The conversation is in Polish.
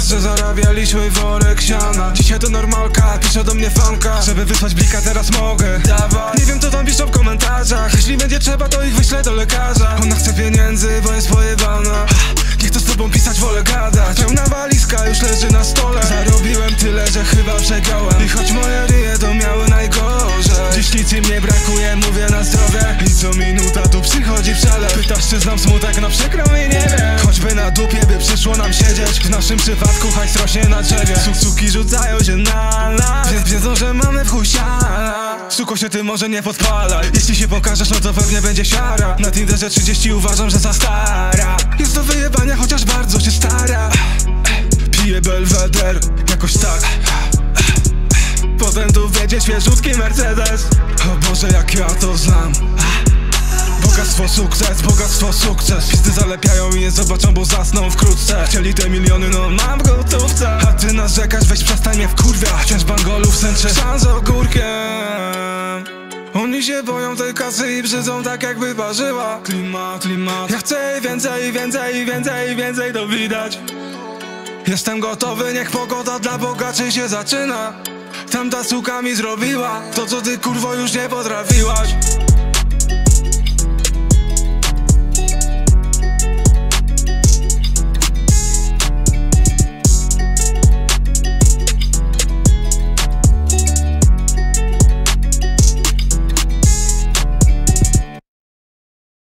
czas, że zarabialiśmy worek siana Dzisiaj to normalka, pisze do mnie fanka. Żeby wysłać blika teraz mogę. Dawaj. Nie wiem co tam piszą w komentarzach. Jeśli będzie trzeba to ich wyślę do lekarza. Ona chce pieniędzy, bo jest pojebana. Nie chcę z tobą pisać, wolę gadać. Pełna walizka już leży na stole. Zarobiłem tyle, że chyba przegiąłem I choć moje ryje to miały najgorzej. Dziś nic im nie brakuje, mówię na zdrowie. I co minuta tu przychodzi przelew Pytasz czy znam smutek, no przykro mi nie przyszło nam siedzieć W naszym przypadku hajs rośnie na drzewie. Suksuki rzucają się na nas Więc wiedzą, że mamy w chusiana Suko się ty może nie podpalaj Jeśli się pokażesz, no to pewnie będzie siara. Na Tinderze 30 uważam, że za stara. Jest do wyjebania, chociaż bardzo się stara. Piję belweder, jakoś tak. Potem tu wiedzie świeżutki Mercedes. O Boże jak ja to znam sukces, bogactwo, sukces. Pizdy zalepiają i nie zobaczą, bo zasną wkrótce. Chcieli te miliony, no mam w gotówce. A ty narzekasz, weź przestań mnie wkurwia. Wciąż bangolów sęczy z ogórkiem. Oni się boją tej kasy i brzydzą tak jakby ważyła. Klimat, klimat. Ja chcę więcej, więcej, więcej, więcej to widać. Jestem gotowy, niech pogoda dla bogaczy się zaczyna. Tamta suka mi zrobiła To co ty kurwo już nie potrafiłaś